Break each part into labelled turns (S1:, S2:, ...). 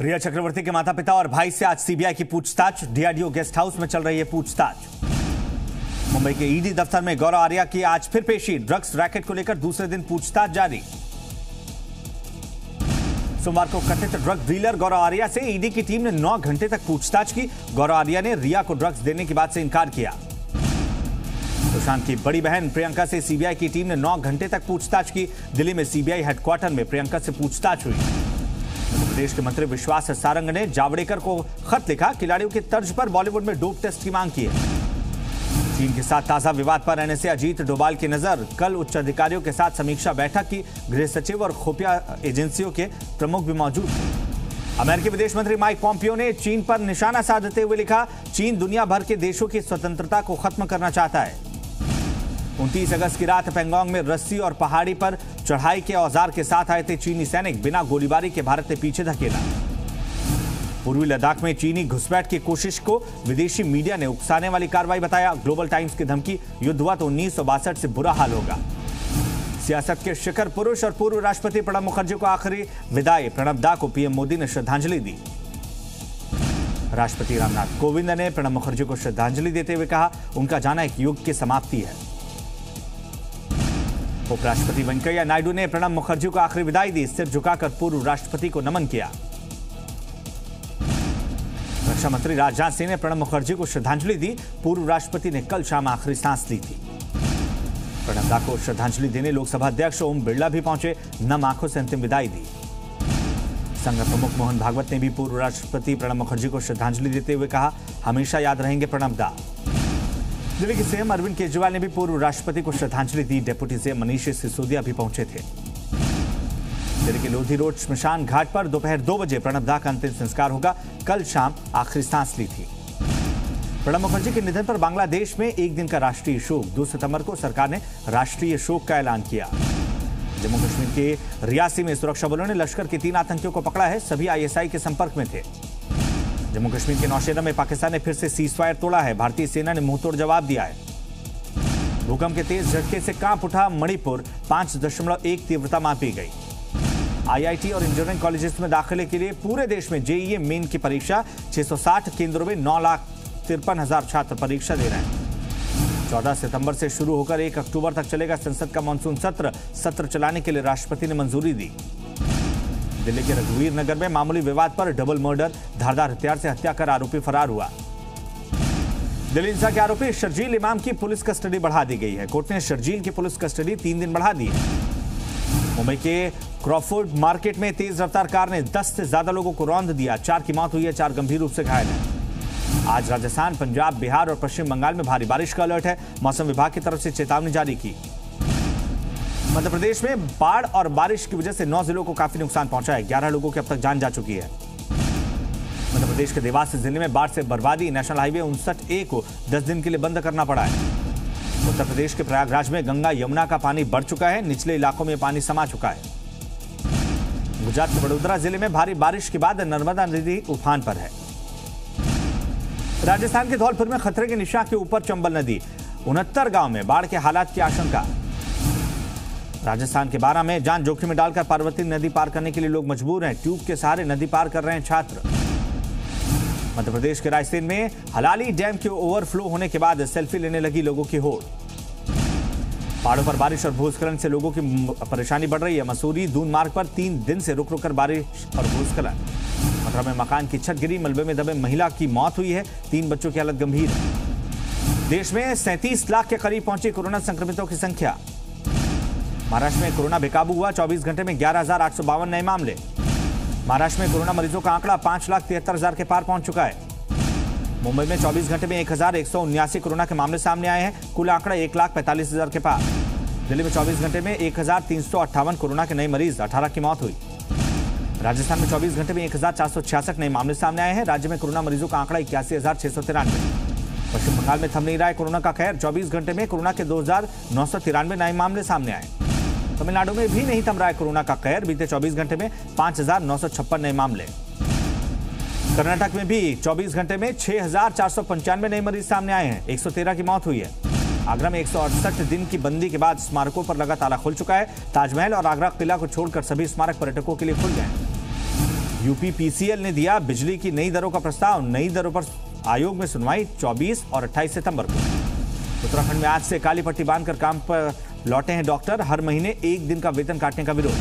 S1: रिया चक्रवर्ती के माता पिता और भाई से आज सीबीआई की पूछताछ। डीआरडीओ गेस्ट हाउस में चल रही है पूछताछ। मुंबई के ईडी दफ्तर में गौरव आर्या की आज फिर पेशी। ड्रग्स रैकेट को लेकर दूसरे दिन पूछताछ जारी। सोमवार को कथित ड्रग डीलर गौरव आर्या से ईडी की टीम ने 9 घंटे तक पूछताछ की। गौरव आर्या ने रिया को ड्रग्स देने की बात से इनकार किया। सुशांत की बड़ी बहन प्रियंका से सीबीआई की टीम ने 9 घंटे तक पूछताछ की। दिल्ली में सीबीआई हेडक्वार्टर में प्रियंका से पूछताछ हुई। प्रदेश के मंत्री विश्वास सारंग ने जावड़ेकर को खत लिखा, खिलाड़ियों की तर्ज पर बॉलीवुड में डोप टेस्ट की मांग की है। चीन के साथ ताज़ा विवाद पर रहने से अजीत डोभाल की नज़र, कल उच्च अधिकारियों के साथ समीक्षा बैठक की, गृह सचिव और खुफिया एजेंसियों के प्रमुख भी मौजूद अमेरिकी विदेश मंत्री माइक पॉम्पियो ने चीन पर निशाना साधते हुए लिखा, चीन दुनिया भर के देशों की स्वतंत्रता को खत्म करना चाहता है। उनतीस अगस्त की रात पेंगोंग में रस्सी और पहाड़ी पर चढ़ाई के औज़ार के साथ आए थे चीनी सैनिक बिना गोलीबारी के भारत ने पीछे धकेला। पूर्वी लद्दाख में चीनी घुसपैठ की कोशिश को विदेशी मीडिया ने उकसाने वाली कार्रवाई बताया। ग्लोबल टाइम्स की धमकी, युद्ध हुआ तो उन्नीस सौ बासठ से बुरा हाल होगा। सियासत के शिखर पुरुष और पूर्व राष्ट्रपति प्रणब मुखर्जी को आखिरी विदाई। प्रणब दा को पीएम मोदी ने श्रद्धांजलि दी। राष्ट्रपति रामनाथ कोविंद ने प्रणब मुखर्जी को श्रद्धांजलि देते हुए कहा, उनका जाना एक युग की समाप्ति है। उपराष्ट्रपति वेंकैया नायडू ने प्रणब मुखर्जी को आखिरी विदाई दी। सिर झुकाकर पूर्व राष्ट्रपति को नमन किया। रक्षा मंत्री राजनाथ सिंह ने प्रणब मुखर्जी को श्रद्धांजलि दी। पूर्व राष्ट्रपति ने कल शाम आखिरी सांस ली थी। प्रणब दा को श्रद्धांजलि देने लोकसभा अध्यक्ष ओम बिरला भी पहुँचे। नम आँखों से अंतिम विदाई दी। संघ प्रमुख मोहन भागवत ने भी पूर्व राष्ट्रपति प्रणब मुखर्जी को श्रद्धांजलि देते हुए कहा, हमेशा याद रहेंगे प्रणब दा। दिल्ली के सीएम अरविंद केजरीवाल ने भी पूर्व राष्ट्रपति को श्रद्धांजलि दी। डेप्यूटी सीएम मनीष सिसोदिया भी पहुँचे थे। दिल्ली के लोधी रोड श्मशान घाट पर दोपहर दो बजे प्रणब दा का अंतिम संस्कार होगा। कल शाम आखिरी सांस ली थी। प्रणब मुखर्जी के निधन पर बांग्लादेश में एक दिन का राष्ट्रीय शोक। दो सितंबर को सरकार ने राष्ट्रीय शोक का ऐलान किया। जम्मू कश्मीर के रियासी में सुरक्षा बलों ने लश्कर के तीन आतंकियों को पकड़ा है। सभी आईएसआई के संपर्क में थे। जम्मू कश्मीर के नौशेरा में पाकिस्तान ने फिर से सीज फायर तोड़ा है। भारतीय सेना ने मुंहतोड़ जवाब दिया है। भूकंप के तेज झटके से काँप उठा मणिपुर। पाँच दशमलव एक तीव्रता मापी गई। आईआईटी और इंजीनियरिंग कॉलेजेस में दाखिले के लिए पूरे देश में जेईई मेन की परीक्षा। 660 केंद्रों में नौ लाख तिरपन हज़ार छात्र परीक्षा दे रहे हैं। चौदह सितंबर से शुरू होकर एक अक्टूबर तक चलेगा संसद का मानसून सत्र। सत्र चलाने के लिए राष्ट्रपति ने मंजूरी दी। दिल्ली के रघुवीर नगर में मामूली विवाद पर डबल मर्डर, धारदार हथियार से हत्या कर आरोपी फरार हुआ। दिल्ली हिंसा के आरोपी शर्जील इमाम की पुलिस कस्टडी बढ़ा दी गई है। कोर्ट ने शर्जील की पुलिस कस्टडी तीन दिन बढ़ा दी। मुंबई के क्रॉफोर्ड मार्केट में तेज रफ्तार कार ने 10 से ज़्यादा लोगों को रौंद दिया। चार की मौत हुई है, चार गंभीर रूप से घायल है। आज राजस्थान, पंजाब, बिहार और पश्चिम बंगाल में भारी बारिश का अलर्ट है। मौसम विभाग की तरफ़ से चेतावनी जारी की। मध्य प्रदेश में बाढ़ और बारिश की वजह से नौ जिलों को काफ़ी नुकसान पहुँचा है। ग्यारह लोगों की अब तक जान जा चुकी है। मध्य प्रदेश के देवास ज़िले में बाढ़ से बर्बादी, नेशनल हाईवे उनसठ ए को दस दिन के लिए बंद करना पड़ा है। उत्तर प्रदेश के प्रयागराज में गंगा यमुना का पानी बढ़ चुका है, निचले इलाकों में पानी समा चुका है। गुजरात के वडोदरा ज़िले में भारी बारिश के बाद नर्मदा नदी उफान पर है। राजस्थान के धौलपुर में खतरे के निशान के ऊपर चंबल नदी। उनहत्तर गाँव में बाढ़ के हालात की आशंका। राजस्थान के बारह में जान जोखिम में डालकर पार्वती नदी पार करने के लिए लोग मजबूर हैं। ट्यूब के सहारे नदी पार कर रहे हैं छात्र। मध्य प्रदेश के रायसेन में हलाली डैम के ओवरफ्लो होने के बाद सेल्फी लेने लगी लोगों की होड़। पहाड़ों पर बारिश और भूस्खलन से लोगों की परेशानी बढ़ रही है। मसूरी दून मार्ग पर तीन दिन से रुक रुक कर बारिश और भूस्खलन। मथुरा में मकान की छत गिरी, मलबे में दबे महिला की मौत हुई है। तीन बच्चों की हालत गंभीर। देश में सैंतीस लाख के करीब पहुँची कोरोना संक्रमितों की संख्या। महाराष्ट्र में कोरोना बेकाबू हुआ 24 घंटे में ग्यारह नए मामले। महाराष्ट्र में कोरोना मरीजों का आंकड़ा पाँच लाख तिहत्तर हज़ार के पार पहुँच चुका है। मुंबई में 24 घंटे में एक हज़ार एक सौ उन्यासी कोरोना के मामले सामने आए हैं, कुल आंकड़ा एक लाख पैंतालीस हज़ार के पार। दिल्ली में 24 घंटे में एक हज़ार तीन सौ अट्ठावन कोरोना के नए मरीज़ 18 की मौत हुई। राजस्थान में 24 घंटे में एक हज़ार चार सौ छियासठ नए मामले सामने आए हैं, राज्य में कोरोना मरीजों का आंकड़ा इक्यासी हज़ार पश्चिम बंगाल में थम नहीं रहा है कोरोना का खैर 24 घंटे में कोरोना के दो हज़ार नौ सौ तिरानवे नए मामले सामने आए। तमिलनाडु में भी नहीं थम रहा है कोरोना का कहर। बीते 24 घंटे में पाँच नए मामले। कर्नाटक में भी 24 घंटे में छह हज़ार चार सौ पंचानवे नए मरीज़ सामने आए हैं। 113 की मौत हुई है। आगरा में एक सौ अड़सठ दिन की बंदी के बाद स्मारकों पर लगा ताला खुल चुका है। ताजमहल और आगरा किला को छोड़कर सभी स्मारक पर्यटकों के लिए खुल गए यूपी पीसीएल ने दिया बिजली की नई दरों का प्रस्ताव। नई दरों पर आयोग में सुनवाई 24 और 28 सितंबर को। उत्तराखंड में आज से काली पट्टी बांधकर काम पर लौटे हैं डॉक्टर, हर महीने एक दिन का वेतन काटने का विरोध।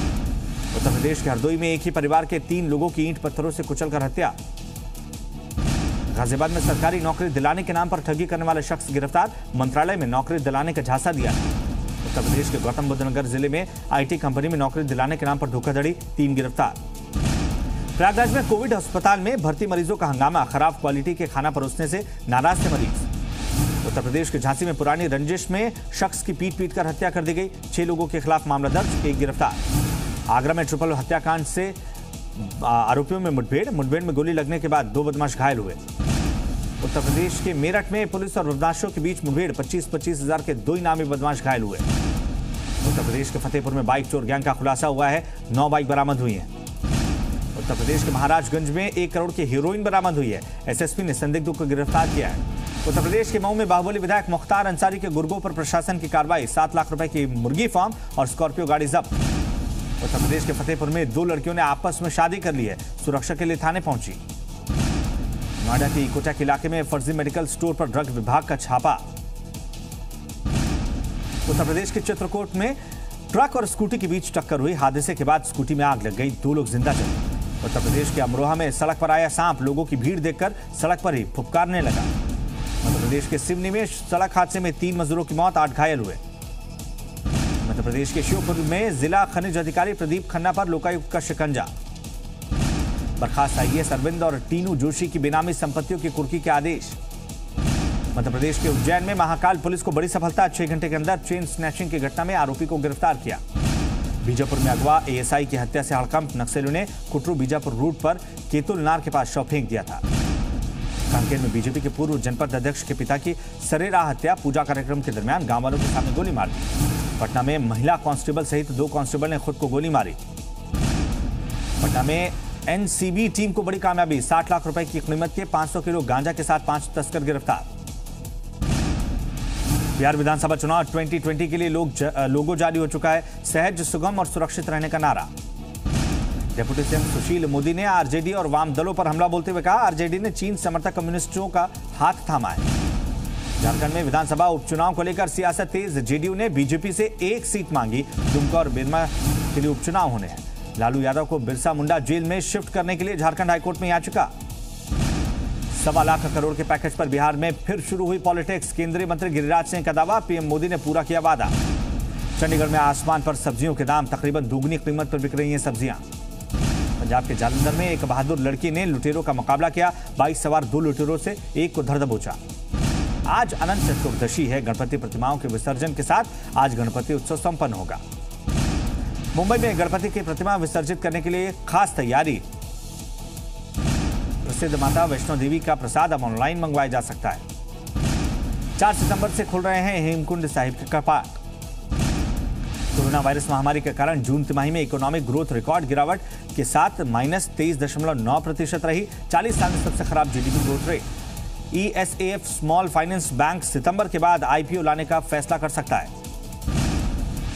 S1: उत्तर प्रदेश के हरदोई में एक ही परिवार के तीन लोगों की ईंट पत्थरों से कुचलकर हत्या। गाजियाबाद में सरकारी नौकरी दिलाने के नाम पर ठगी करने वाले शख्स गिरफ़्तार, मंत्रालय में नौकरी दिलाने का झांसा दिया। उत्तर प्रदेश के गौतम बुद्ध नगर ज़िले में आईटी कंपनी में नौकरी दिलाने के नाम पर धोखाधड़ी, तीन गिरफ़्तार। प्रयागराज में कोविड अस्पताल में भर्ती मरीजों का हंगामा, खराब क्वालिटी के खाना परोसने से नाराज़ थे मरीज़। उत्तर प्रदेश के झांसी में पुरानी रंजिश में शख्स की पीट पीट कर हत्या कर दी गई। छह लोगों के खिलाफ मामला दर्ज, एक गिरफ़्तार। आगरा में ट्रिपल हत्याकांड से आरोपियों में मुठभेड़ मुठभेड़ में गोली लगने के बाद दो बदमाश घायल हुए। उत्तर प्रदेश के मेरठ में पुलिस और बदमाशों के बीच मुठभेड़ 25-25 हज़ार के दो इनामी बदमाश घायल हुए। उत्तर प्रदेश के फतेहपुर में बाइक चोर गैंग का खुलासा हुआ है, नौ बाइक बरामद हुई है। उत्तर प्रदेश के महाराजगंज में एक करोड़ की हीरोइन बरामद हुई है। एसएसपी ने संदिग्धों को गिरफ़्तार किया है। उत्तर प्रदेश के मऊ में बाहुबली विधायक मुख्तार अंसारी के गुर्गों पर प्रशासन की कार्रवाई, सात लाख रुपए की मुर्गी फार्म और स्कॉर्पियो गाड़ी जब्त। उत्तर प्रदेश के फतेहपुर में दो लड़कियों ने आपस में शादी कर ली है। सुरक्षा के लिए थाने पहुँची। नोएडा के कोटक इलाके में फर्जी मेडिकल स्टोर पर ड्रग विभाग का छापा। उत्तर प्रदेश के चित्रकूट में ट्रक और स्कूटी के बीच टक्कर हुई। हादसे के बाद स्कूटी में आग लग गई। दो लोग ज़िंदा चले उत्तर प्रदेश के अमरोहा में सड़क पर आया सांप। लोगों की भीड़ देखकर सड़क पर ही फुपकारने लगा। प्रदेश के सिवनी में सड़क हादसे में तीन मजदूरों की मौत, आठ घायल हुए। मध्य प्रदेश के श्योपुर में जिला खनिज अधिकारी प्रदीप खन्ना पर लोकायुक्त का शिकंजा। बर्खास्त आईएएस अरविंद और टीनू जोशी की बेनामी संपत्तियों की कुर्की के आदेश। मध्य प्रदेश के उज्जैन में महाकाल पुलिस को बड़ी सफलता, छह घंटे के अंदर चेन स्नैचिंग की घटना में आरोपी को गिरफ़्तार किया। बीजापुर में अगवा एएसआई की हत्या से हड़कंप, नक्सलियों ने कुटरू बीजापुर रूट पर केतुल नार के पास शव फेंक दिया था। कांकेर में बीजेपी के पूर्व जनपद अध्यक्ष के पिता की सरेरा हत्या, पूजा कार्यक्रम के दरमियान गाँव वालों के सामने गोली मार। दी पटना में महिला कांस्टेबल सहित दो कांस्टेबल ने खुद को गोली मारी। पटना में एनसीबी टीम को बड़ी कामयाबी 60 लाख रुपए की कीमत के 500 किलो गांजा के साथ पाँच तस्कर गिरफ़्तार। बिहार विधानसभा चुनाव 2020 के लिए लोग लोगो जारी हो चुका है सहज, सुगम और सुरक्षित रहने का नारा। डेप्यूटी सीएम सुशील मोदी ने आरजेडी और वाम दलों पर हमला बोलते हुए कहा आरजेडी ने चीन समर्थक कम्युनिस्टों का हाथ थामा है झारखंड में विधानसभा उपचुनाव को लेकर सियासत तेज। जेडीयू ने बीजेपी से एक सीट मांगी, दुमका और बिरमा के लिए उपचुनाव होने हैं। लालू यादव को बिरसा मुंडा जेल में शिफ्ट करने के लिए झारखंड हाईकोर्ट में याचिका। सवा लाख करोड़ के पैकेज पर बिहार में फिर शुरू हुई पॉलिटिक्स। केंद्रीय मंत्री गिरिराज सिंह का दावा, पीएम मोदी ने पूरा किया वादा। चंडीगढ़ में आसमान पर सब्जियों के दाम तकरीबन दुगनी कीमत पर बिक रही हैं सब्ज़ियाँ। पंजाब के जालंधर में एक बहादुर लड़की ने लुटेरों का मुकाबला किया। बाइक सवार दो लुटेरों से एक को धर दबोचा आज अनंत चतुर्दशी है। गणपति प्रतिमाओं के विसर्जन के साथ आज गणपति उत्सव संपन्न होगा। मुंबई में गणपति की प्रतिमा विसर्जित करने के लिए खास तैयारी। प्रसिद्ध माता वैष्णो देवी का प्रसाद अब ऑनलाइन मंगवाया जा सकता है। चार सितंबर से खुल रहे हैं हेमकुंड साहिब के कपाट कोरोना वायरस महामारी के कारण जून तिमाही में इकोनॉमिक ग्रोथ रिकॉर्ड गिरावट के साथ माइनस तेईस दशमलव नौ प्रतिशत रही। चालीस साल में सबसे खराब GDP growth rate ESF small finance bank सितंबर के बाद आईपीओ लाने का फैसला कर सकता है।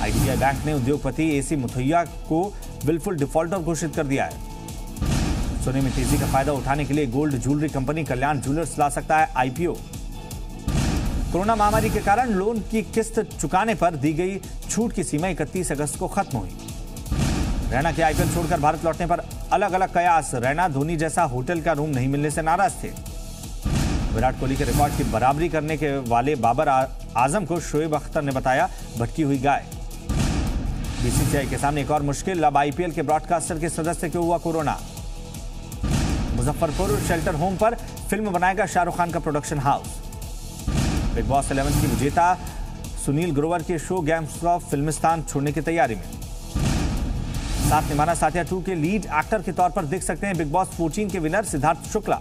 S1: आईडीबीआई बैंक ने उद्योगपति एसी मुथैया को बिल्कुल डिफॉल्टर घोषित कर दिया है। सोने में तेज़ी का फ़ायदा उठाने के लिए gold jewellery company Kalyan jewellers ला सकता है आईपीओ कोरोना महामारी के कारण लोन की किस्त चुकाने पर दी गई छूट की सीमा 31 अगस्त को खत्म हुई। रैना के आईपीएल छोड़कर भारत लौटने पर अलग अलग कयास। रैना धोनी जैसा होटल का रूम नहीं मिलने से नाराज़ थे। विराट कोहली के रिकॉर्ड की बराबरी करने के वाले बाबर आज़म को शोएब अख्तर ने बताया, भटकी हुई गाय। बीसीसीआई के सामने एक और मुश्किल, अब आईपीएल के ब्रॉडकास्टर के सदस्य क्यों हुआ कोरोना? मुजफ्फरपुर शेल्टर होम पर फ़िल्म बनाएगा शाहरुख खान का production house. Bigg Boss eleven की विजेता सुनील ग्रोवर के शो गैम्स ऑफ़ फिल्मिस्तान छोड़ने की तैयारी में। साथ निभाना साथिया टू के लीड एक्टर के तौर पर देख सकते हैं बिग बॉस 14 के winner Siddharth Shukla.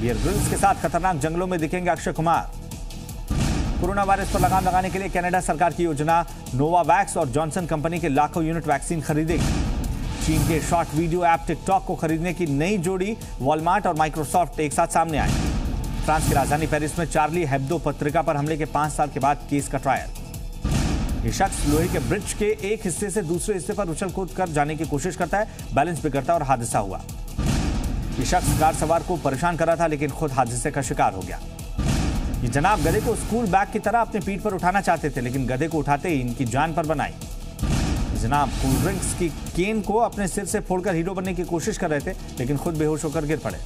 S1: Bear Grylls के साथ खतरनाक जंगलों में दिखेंगे अक्षय कुमार। कोरोना वायरस पर लगाम लगाने के लिए कनाडा सरकार की योजना, नोवावैक्स और जॉनसन कंपनी के लाखों यूनिट वैक्सीन खरीदेगी। चीन के शॉर्ट वीडियो ऐप टिकटॉक को खरीदने की नई जोड़ी वॉलमार्ट और माइक्रोसॉफ्ट एक साथ सामने आए फ्रांस की राजधानी पेरिस में चार्ली हेब्दो पत्रिका पर हमले के पाँच साल के बाद केस का ट्रायल ये शख्स लोहे के ब्रिज के एक हिस्से से दूसरे हिस्से पर उछल कूद कर जाने की कोशिश करता है, बैलेंस बिगड़ता और हादसा हुआ। ये शख्स कार सवार को परेशान कर रहा था, लेकिन खुद हादसे का शिकार हो गया। ये जनाब गधे को स्कूल बैग की तरह अपने पीठ पर उठाना चाहते थे, लेकिन गधे को उठाते ही इनकी जान पर बनाई। जनाब कोल्ड ड्रिंक्स की केन को अपने सिर से फोड़कर हीरो बनने की कोशिश कर रहे थे, लेकिन खुद बेहोश होकर गिर पड़े।